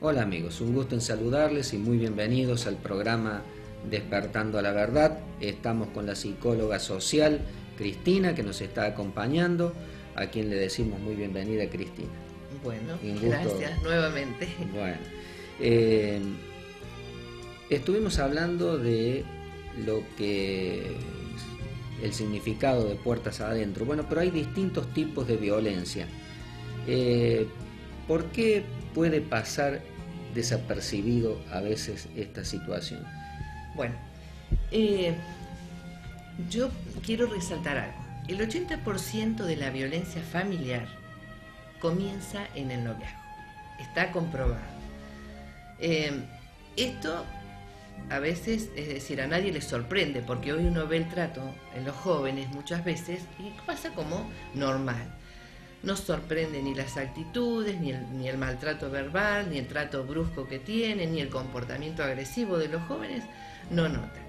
Hola amigos, un gusto en saludarles y muy bienvenidos al programa Despertando a la Verdad. Estamos con la psicóloga social Cristina que nos está acompañando, a quien le decimos muy bienvenida Cristina. Bueno, gracias nuevamente. Bueno, eh, estuvimos hablando de lo que el significado de puertas adentro. Bueno, pero hay distintos tipos de violencia. Eh, ¿Por qué puede pasar desapercibido a veces esta situación? Bueno, eh, yo quiero resaltar algo. El 80% de la violencia familiar comienza en el noviazgo. Está comprobado. Eh, esto a veces, es decir, a nadie le sorprende, porque hoy uno ve el trato en los jóvenes muchas veces y pasa como normal. No sorprende ni las actitudes, ni el, ni el maltrato verbal, ni el trato brusco que tienen, ni el comportamiento agresivo de los jóvenes, no nota.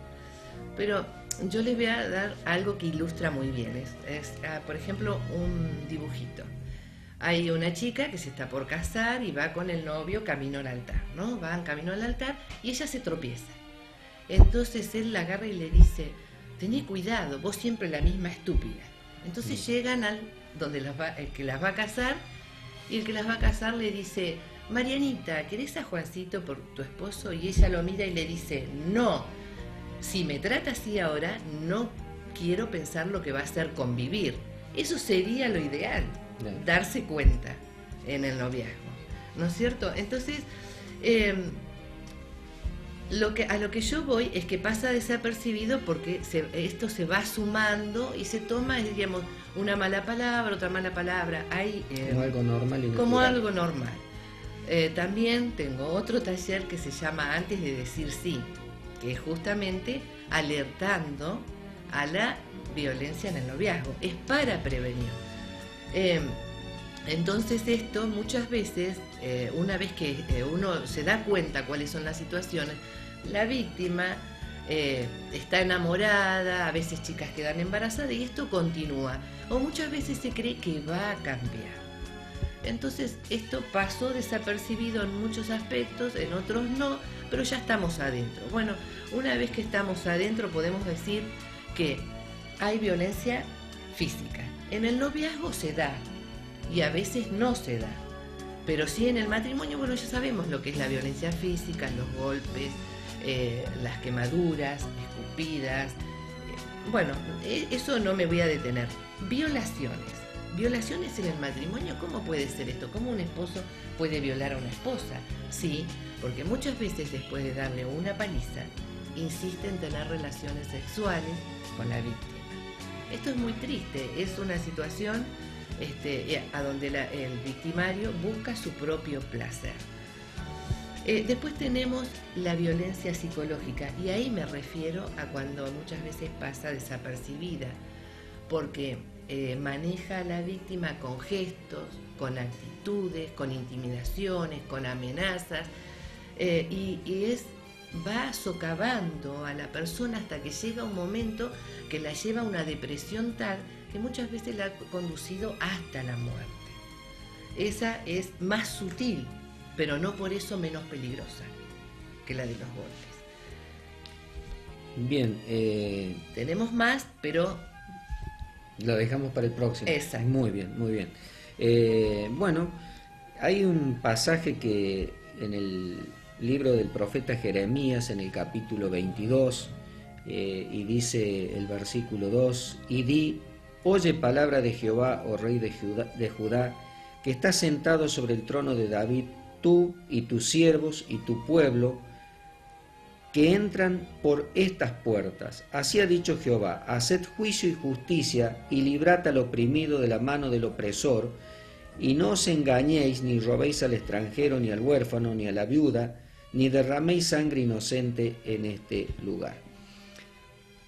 Pero yo les voy a dar algo que ilustra muy bien. Es, ah, por ejemplo, un dibujito. Hay una chica que se está por casar y va con el novio camino al altar, ¿no? Van camino al altar y ella se tropieza. Entonces él la agarra y le dice, tené cuidado, vos siempre la misma estúpida. Entonces mm. llegan al donde el que las va a casar y el que las va a casar le dice, Marianita, ¿querés a Juancito por tu esposo? Y ella lo mira y le dice, no, si me trata así ahora, no quiero pensar lo que va a ser convivir. Eso sería lo ideal, darse cuenta en el noviazgo, ¿no es cierto? Entonces, em, lo que, a lo que yo voy es que pasa desapercibido porque esto se va sumando y se toma, diríamos, una mala palabra, otra mala palabra. Hay, em, como algo normal. Y como algo normal. Eh, también tengo otro taller que se llama Antes de decir sí, que es justamente alertando a la violencia en el noviazgo, es para prevenir. Em, entonces esto muchas veces, eh, una vez que eh, uno se da cuenta cuáles son las situaciones, la víctima eh, está enamorada, a veces chicas quedan embarazadas y esto continúa. O muchas veces se cree que va a cambiar. Entonces esto pasó desapercibido en muchos aspectos, en otros no, pero ya estamos adentro. Bueno, una vez que estamos adentro podemos decir que hay violencia física. En el noviazgo se da y a veces no se da. Pero sí en el matrimonio, bueno, ya sabemos lo que es la violencia física, los golpes, eh, las quemaduras, escupidas. Bueno, e, eso no me voy a detener. Violaciones. Violaciones en el matrimonio, ¿cómo puede ser esto? ¿Cómo un esposo puede violar a una esposa? Sí, porque muchas veces después de darle una paliza, insiste en tener relaciones sexuales con la víctima. Esto es muy triste, es una situación este, a donde el victimario busca su propio placer. Eh, después tenemos la violencia psicológica y ahí me refiero a cuando muchas veces pasa desapercibida, porque eh, maneja a la víctima con gestos, con actitudes, con intimidaciones, con amenazas, eh, y, es va socavando a la persona hasta que llega un momento que la lleva a una depresión tal que muchas veces la ha conducido hasta la muerte. Esa es más sutil, pero no por eso menos peligrosa que la de los golpes. Bien, eh, tenemos más, pero lo dejamos para el próximo. Exacto. Muy bien, muy bien. Eh, bueno, hay un pasaje que en el libro del profeta Jeremías en el capítulo 22 eh, y dice el versículo 2, y di, oye palabra de Jehová, oh rey de Judá, de Judá, que está sentado sobre el trono de David, tú y tus siervos y tu pueblo, que entran por estas puertas. Así ha dicho Jehová, haced juicio y justicia y librad al oprimido de la mano del opresor, y no os engañéis ni robéis al extranjero, ni al huérfano, ni a la viuda, ni derraméis sangre inocente en este lugar.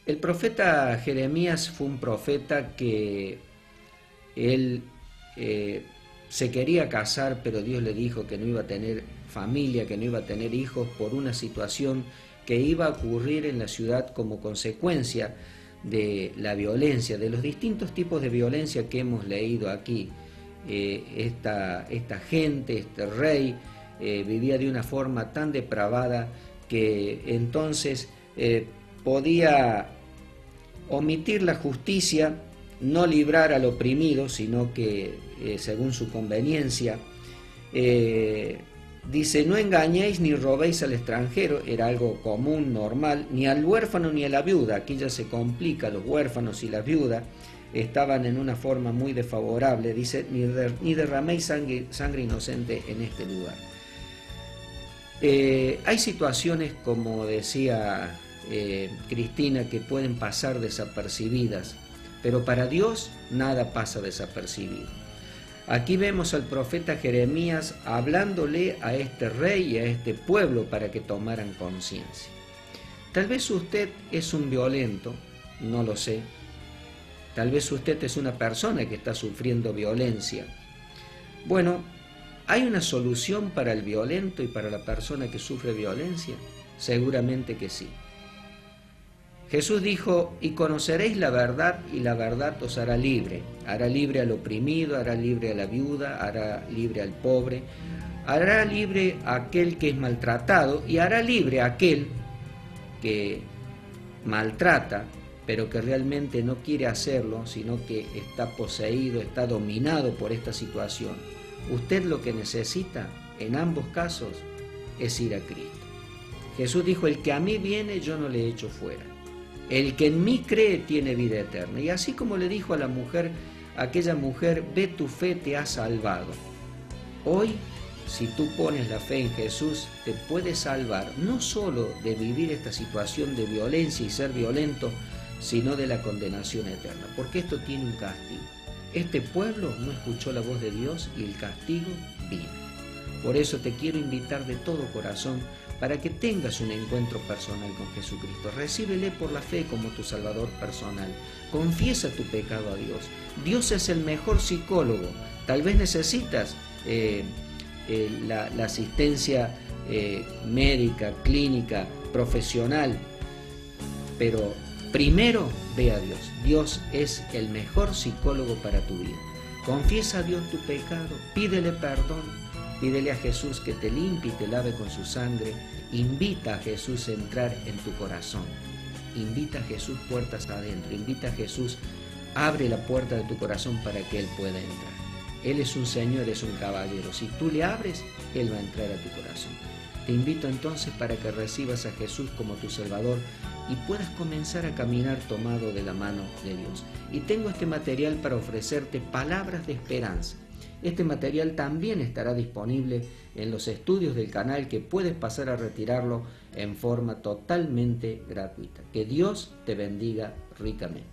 El profeta Jeremías fue un profeta que él eh, se quería casar, pero Dios le dijo que no iba a tener familia, que no iba a tener hijos por una situación que iba a ocurrir en la ciudad como consecuencia de la violencia, de los distintos tipos de violencia que hemos leído aquí. Eh, esta, esta gente, este rey, eh, vivía de una forma tan depravada que entonces eh, podía omitir la justicia, no librar al oprimido, sino que eh, según su conveniencia, dice, no engañéis ni robéis al extranjero, era algo común, normal, ni al huérfano ni a la viuda, aquí ya se complica, los huérfanos y la viuda estaban en una forma muy desfavorable, dice, ni, derraméis sangre, sangre inocente en este lugar. Eh, hay situaciones, como decía eh, Cristina, que pueden pasar desapercibidas, pero para Dios nada pasa desapercibido. Aquí vemos al profeta Jeremías hablándole a este rey y a este pueblo para que tomaran conciencia. Tal vez usted es un violento, no lo sé. Tal vez usted es una persona que está sufriendo violencia. Bueno, ¿Hay una solución para el violento y para la persona que sufre violencia? Seguramente que sí. Jesús dijo, y conoceréis la verdad y la verdad os hará libre. Hará libre al oprimido, hará libre a la viuda, hará libre al pobre, hará libre a aquel que es maltratado y hará libre a aquel que maltrata, pero que realmente no quiere hacerlo, sino que está poseído, está dominado por esta situación. Usted lo que necesita en ambos casos es ir a Cristo. Jesús dijo, el que a mí viene yo no le echo fuera. El que en mí cree tiene vida eterna. Y así como le dijo a la mujer, aquella mujer, ve tu fe te ha salvado. Hoy, si tú pones la fe en Jesús, te puede salvar no solo de vivir esta situación de violencia y ser violento, sino de la condenación eterna, porque esto tiene un castigo. Este pueblo no escuchó la voz de Dios y el castigo vino. Por eso te quiero invitar de todo corazón para que tengas un encuentro personal con Jesucristo. Recíbele por la fe como tu Salvador personal. Confiesa tu pecado a Dios. Dios es el mejor psicólogo. Tal vez necesitas eh, eh, la, asistencia eh, médica, clínica, profesional, pero Primero, ve a Dios. Dios es el mejor psicólogo para tu vida. Confiesa a Dios tu pecado, pídele perdón, pídele a Jesús que te limpie y te lave con su sangre. Invita a Jesús a entrar en tu corazón. Invita a Jesús puertas adentro. Invita a Jesús, abre la puerta de tu corazón para que Él pueda entrar. Él es un Señor, es un caballero. Si tú le abres, Él va a entrar a tu corazón. Te invito entonces para que recibas a Jesús como tu Salvador y puedas comenzar a caminar tomado de la mano de Dios. Y tengo este material para ofrecerte palabras de esperanza. Este material también estará disponible en los estudios del canal que puedes pasar a retirarlo en forma totalmente gratuita. Que Dios te bendiga ricamente.